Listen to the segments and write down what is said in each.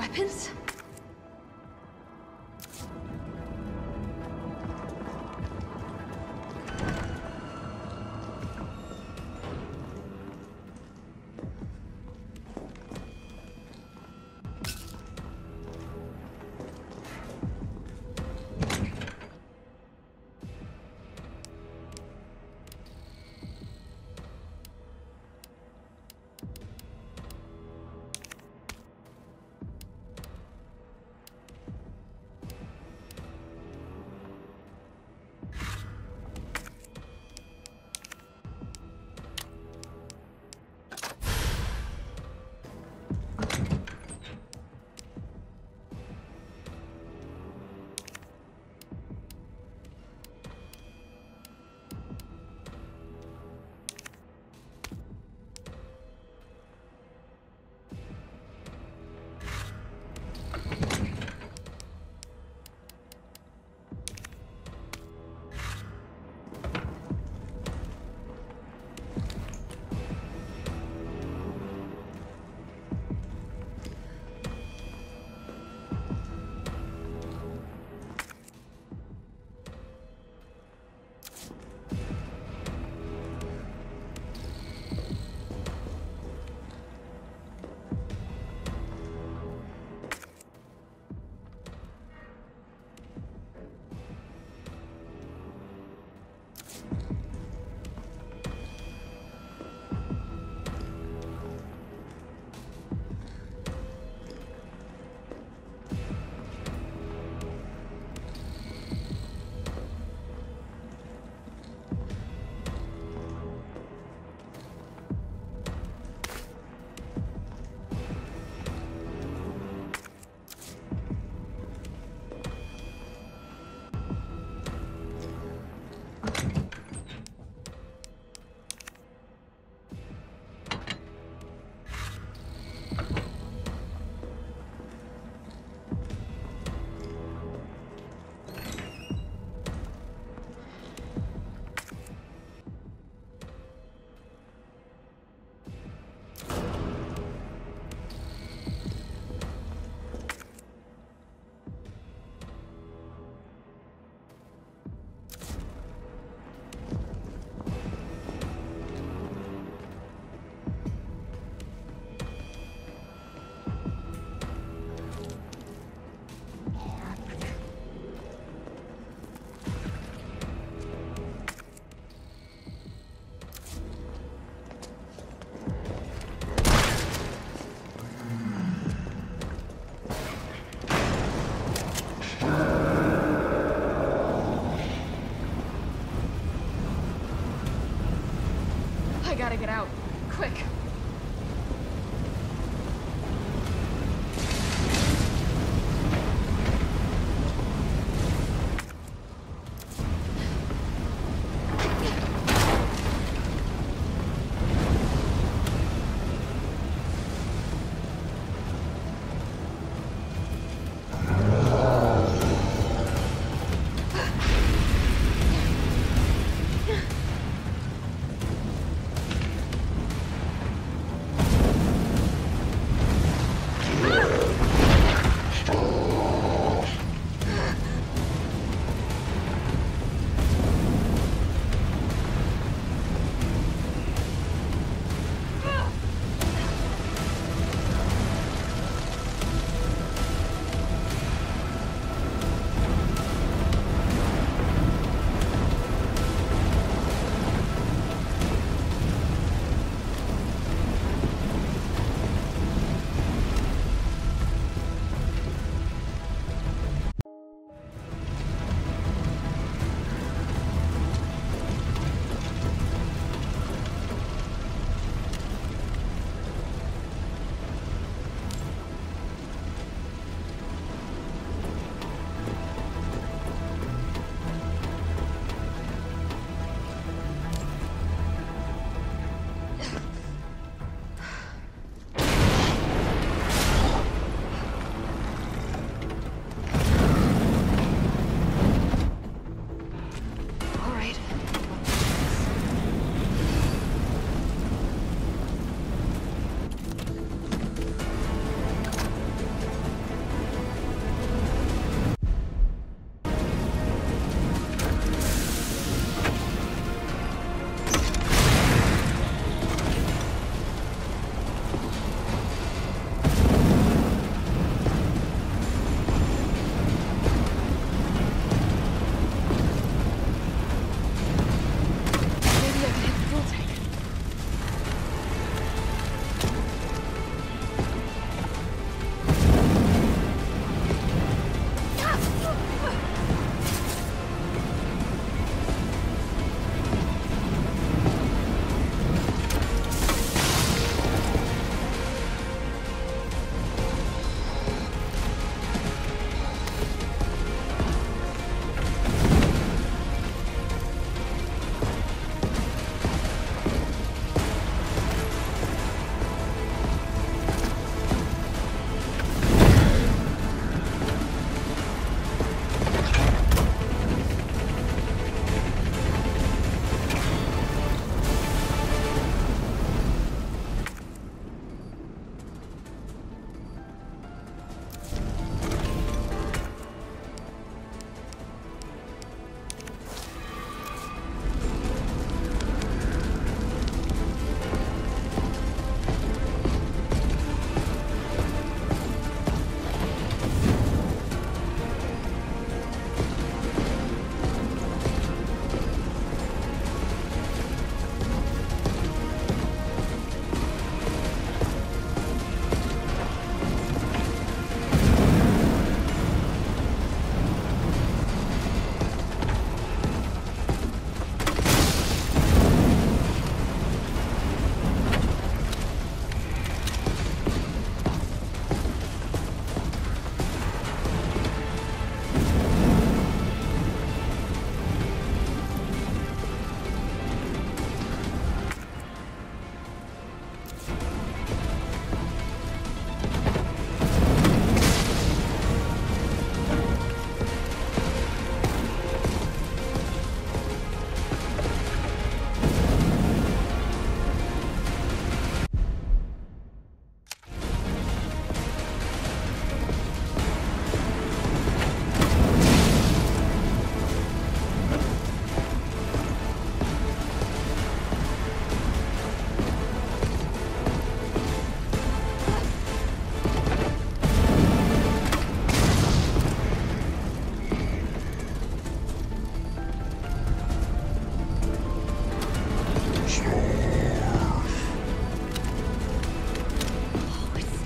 It gotta get out. Quick.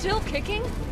still kicking?